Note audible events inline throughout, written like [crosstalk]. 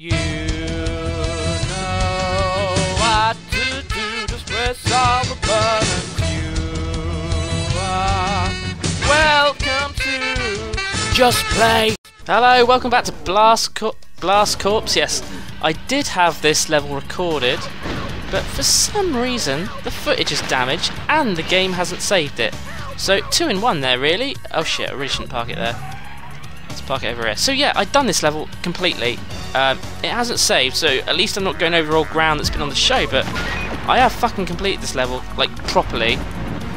You know what to do, just press all the buttons. You are welcome to Just Play. Hello, welcome back to Blast, Blast Corps. Yes, I did have this level recorded, but for some reason the footage is damaged and the game hasn't saved it. So two in one there, really. Oh shit, I really shouldn't park it there. Let's park it over here. So yeah, I've done this level completely. Um, it hasn't saved, so at least I'm not going over all ground that's been on the show, but I have fucking completed this level, like, properly.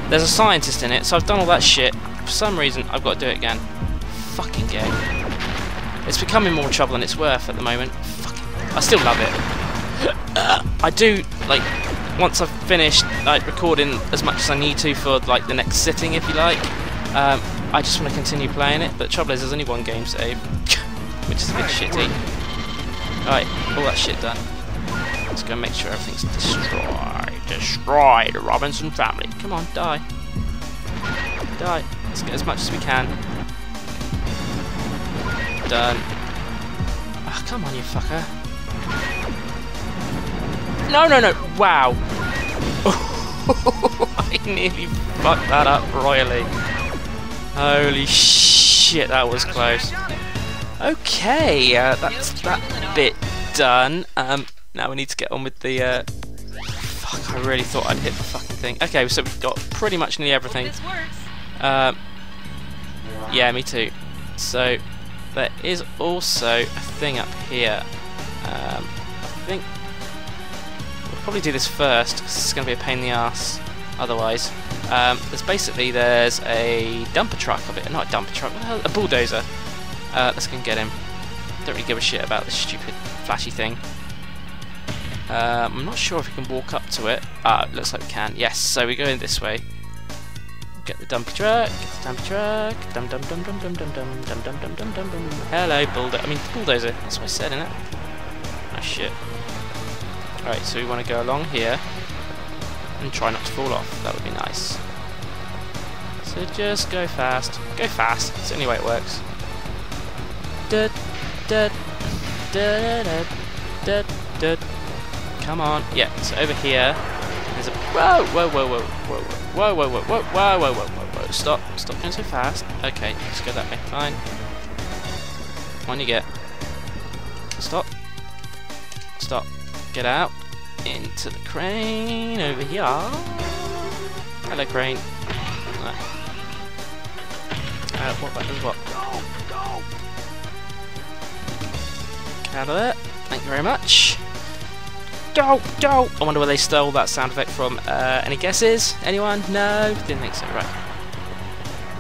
There's a scientist in it, so I've done all that shit. For some reason, I've got to do it again. Fucking game. It's becoming more trouble than it's worth at the moment. Fucking, I still love it. [coughs] I do, like, once I've finished like recording as much as I need to for like the next sitting, if you like, um, I just want to continue playing it. But trouble is, there's only one game save, [laughs] which is a bit shitty. Alright, all that shit done. Let's go make sure everything's destroyed. Destroy the Robinson family. Come on, die. Die. Let's get as much as we can. Done. Ah, come on, you fucker. No, no, no. Wow. [laughs] I nearly fucked that up royally. Holy shit, that was close. Okay, uh, that's that bit done. Um, now we need to get on with the. Uh, fuck, I really thought I'd hit the fucking thing. Okay, so we've got pretty much nearly everything. Um, yeah, me too. So there is also a thing up here. Um, I think we'll probably do this first because this is going to be a pain in the ass. Otherwise, um, there's basically there's a dumper truck of it, not a dumper truck, a bulldozer. Uh, let's go and get him. Don't really give a shit about this stupid flashy thing. Um, I'm not sure if we can walk up to it. Ah, it looks like we can. Yes, so we go in this way. Get the dumpy truck, get the dumpy truck. Dum dum dum dum dum dum dum dum dum dum dum dum dum. Hello, bulldozer. I mean bulldozer. That's what I said, innit? Ah shit. Alright, so we want to go along here and try not to fall off. That would be nice. So just go fast. Go fast. It's the only way it works. Come on. Yeah, so over here there's a whoa whoa whoa whoa whoa whoa whoa whoa whoa whoa whoa whoa whoa whoa stop stop going so fast. Okay, let's go that way. Fine. On you get. Stop. Stop. Get out. Into the crane over here. Hello crane. Uh, what what? Out of there. Thank you very much. Go, go! I wonder where they stole that sound effect from. Uh, any guesses? Anyone? No? Didn't think so. Right.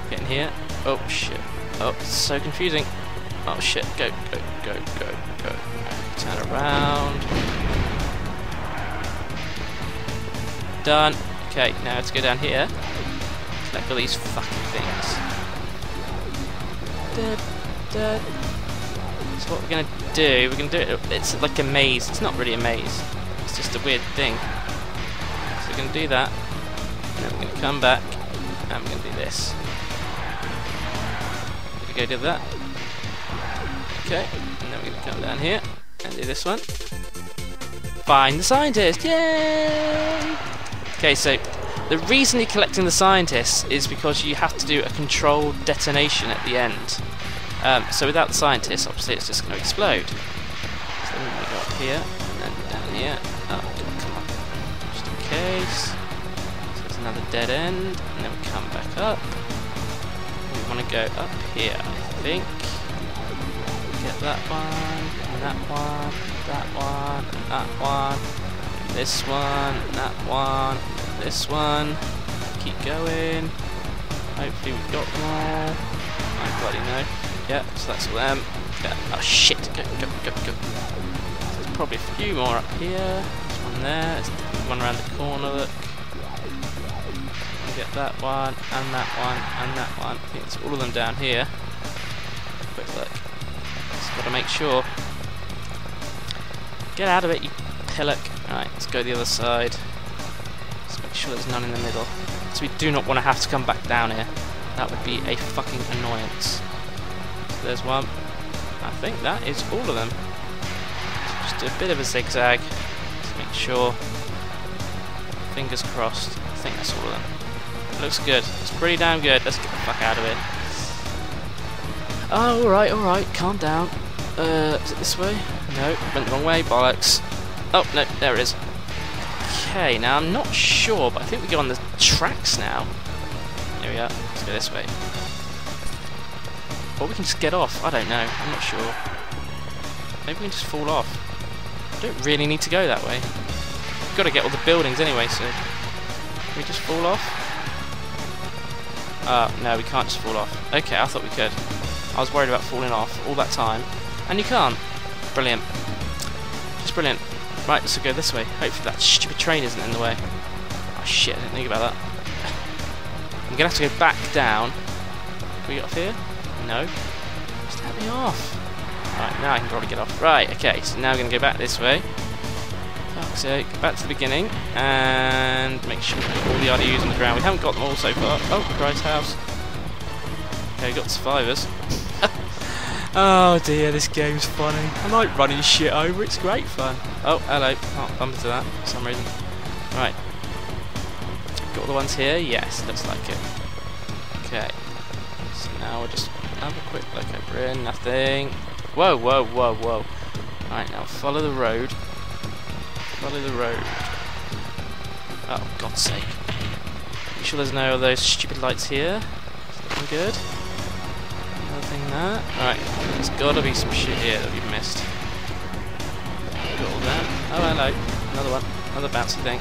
Get in here. Oh, shit. Oh, so confusing. Oh, shit. Go, go, go, go, go. Turn around. Done. Okay, now let's go down here. Collect all these fucking things. Da, da. So what we're gonna do, we're gonna do it, it's like a maze. It's not really a maze. It's just a weird thing. So we're gonna do that. And then we're gonna come back. And we're gonna do this. we go do that. Okay. And then we're gonna come down here. And do this one. Find the scientist! Yay! Okay, so the reason you're collecting the scientists is because you have to do a controlled detonation at the end. Um, so without the scientists, obviously it's just going to explode. So to go up here, and then down here. Oh, come on. Just in case. So there's another dead end, and then we come back up. We want to go up here, I think. Get that one, and that one, that one, and that one. This one, that one, this one. Keep going. Hopefully we've got all. I bloody know. Yeah, so that's all them. Yeah. Oh shit! Go, go, go, go. So there's probably a few more up here. There's one there. There's one around the corner. Look. Get that one, and that one, and that one. I think it's all of them down here. Quick look. Just got to make sure. Get out of it, you pillock. Right, let's go the other side. Let's make sure there's none in the middle. So we do not want to have to come back down here. That would be a fucking annoyance. There's one. I think that is all of them. Just a bit of a zigzag to make sure. Fingers crossed. I think that's all of them. Looks good. It's pretty damn good. Let's get the fuck out of it. Oh, alright, alright. Calm down. Uh, is it this way? No, went the wrong way. Bollocks. Oh, no, there it is. Okay, now I'm not sure, but I think we go on the tracks now. There we are. Let's go this way. Or we can just get off. I don't know. I'm not sure. Maybe we can just fall off. I don't really need to go that way. We've got to get all the buildings anyway, so... Can we just fall off? Uh, no, we can't just fall off. Okay, I thought we could. I was worried about falling off all that time. And you can't. Brilliant. Just brilliant. Right, let's go this way. Hopefully that stupid train isn't in the way. Oh shit, I didn't think about that. [laughs] I'm gonna have to go back down. Can we get off here? No. Just let me off. Right, now I can probably get off. Right, okay, so now I'm gonna go back this way. Fuck's sake, back to the beginning and make sure all the RDUs on the ground. We haven't got them all so far. Oh, Christ's house. Okay, we got survivors. [laughs] oh dear, this game's funny. I like running shit over, it's great fun. Oh, hello. Oh, Can't bump into that for some reason. Right. Got all the ones here? Yes, looks like it. Okay. So now we're just have a quick look over here. Nothing. Whoa, whoa, whoa, whoa. Right, now follow the road. Follow the road. Oh, God's sake. Make sure there's no of those stupid lights here? Looking good. Nothing there. Alright, there's gotta be some shit here that we've missed. Got all that. Oh, hello. Another one. Another bouncy thing.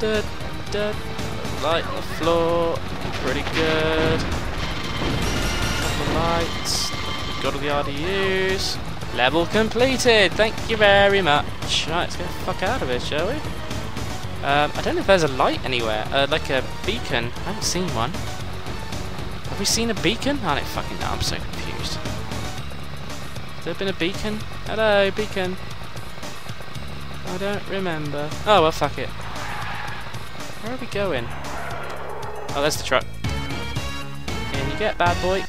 Da, da. Light on the floor. Pretty good. Lights. Got all the RDUs. Level completed. Thank you very much. Right, let's get the fuck out of here, shall we? Um, I don't know if there's a light anywhere. Uh, like a beacon. I haven't seen one. Have we seen a beacon? I don't fucking know. I'm so confused. Has there been a beacon? Hello, beacon. I don't remember. Oh, well, fuck it. Where are we going? Oh, there's the truck. Can you get, bad boy?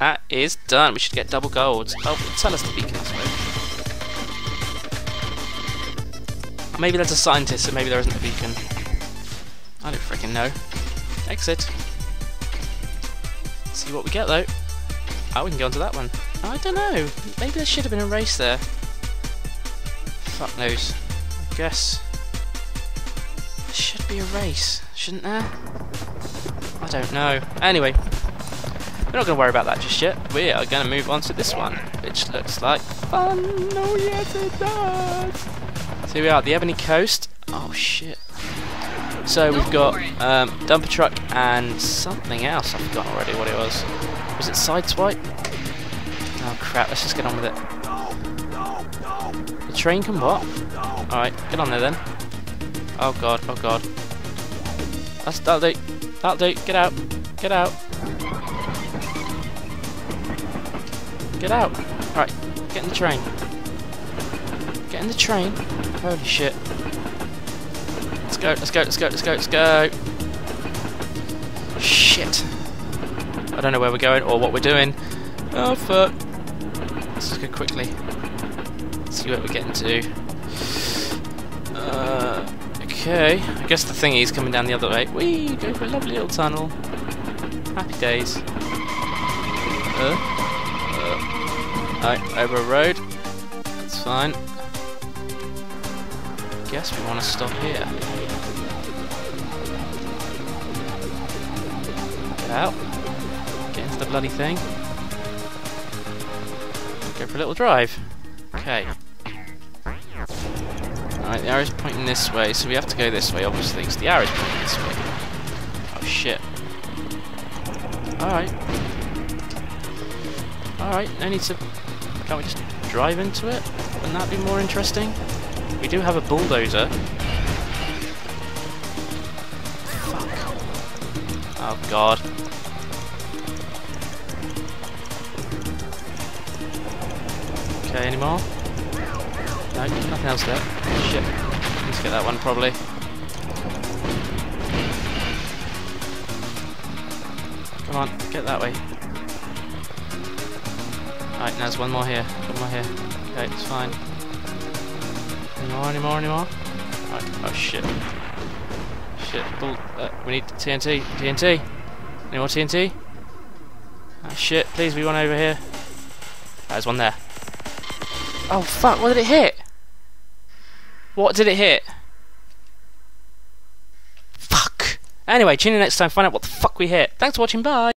That is done. We should get double golds. Oh, tell us the beacon, I suppose. Maybe there's a scientist, so maybe there isn't a beacon. I don't freaking know. Exit. See what we get, though. Oh, we can go onto that one. I don't know. Maybe there should have been a race there. Fuck knows. I guess. There should be a race, shouldn't there? I don't know. Anyway, we're not going to worry about that just yet. We are going to move on to this one, which looks like fun. Oh yes, it does. So here we are, at the Ebony Coast. Oh shit. So we've got um, dumper truck and something else. I've forgotten already what it was. Was it sideswipe? Oh crap! Let's just get on with it. The train can what? All right, get on there then. Oh god! Oh god! That's that'll do. That'll do. Get out! Get out! Get out! Right, get in the train. Get in the train. Holy shit. Let's go, let's go, let's go, let's go, let's go. Shit. I don't know where we're going or what we're doing. Oh fuck. Let's just go quickly. See what we're getting to. Uh, okay. I guess the thingy's coming down the other way. We go for a lovely little tunnel. Happy days. Uh, Alright, over a road. That's fine. Guess we want to stop here. Get out. Get into the bloody thing. Go for a little drive. Okay. Alright, the arrow's pointing this way, so we have to go this way, obviously, because the arrow's pointing this way. Oh shit. Alright. Alright, no need to can't we just drive into it? Wouldn't that be more interesting? We do have a bulldozer. Fuck. Oh god. Okay, any more? No, nothing else there. Shit. Let's get that one probably. Come on, get that way. Right, there's one more here. One more here. Okay, it's fine. Any more, any more, any more? Right. Oh shit. Shit. Bull uh, we need TNT. TNT. Any more TNT? Oh shit. Please be one over here. There's one there. Oh fuck, what did it hit? What did it hit? Fuck. Anyway, tune in next time, find out what the fuck we hit. Thanks for watching, bye.